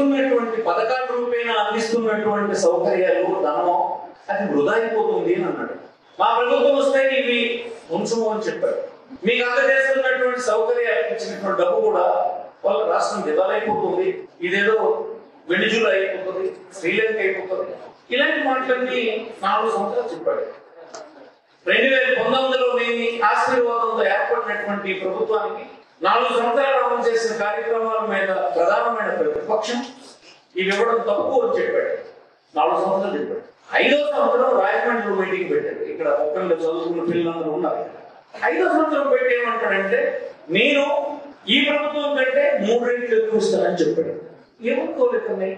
ఇస్తున్నటువంటి పథకాల రూపేణ అందిస్తున్నటువంటి సౌకర్యాలు ధనం అది వృధా అయిపోతుంది అని అన్నాడు. మా ప్రభుత్వం వస్తే ఇవి ఉంచుము అని చెప్పాడు. మీకు అందజేస్తున్నటువంటి సౌకర్యాలు ఇచ్చినటువంటి డబ్బు కూడా వాళ్ళ రాష్ట్రం దివాలైపోతుంది ఇదేదో వెనిజుల అయిపోతుంది శ్రీలంక అయిపోతుంది. ఇలాంటి మాటలన్నీ నాలుగు సంవత్సరాలు చెప్పాడు. రెండు వేల పంతొమ్మిదిలో ఆశీర్వాదంతో ఏర్పడినటువంటి ప్రభుత్వానికి నాలుగు సంవత్సరాలు అమలు చేసి ప్రధానమైన ప్రధానమైన ప్రతిపక్షం ఇవి ఇవ్వడం తప్పు అని చెప్పాడు. నాలుగు సంవత్సరాలు చెప్పాడు. ఐదో సంవత్సరం రాజమండ్రిలో మీటింగ్ పెట్టాడు ఇక్కడ పక్కన చదువుకున్న పిల్లలందరూ ఉన్నారు. ఐదో సంవత్సరం పెట్టి ఏమంటాడంటే నేను ఈ ప్రభుత్వం కంటే మూడు రెట్లు ఎక్కువ ఇస్తానని చెప్పాడు. ఏమనుకోలేదండి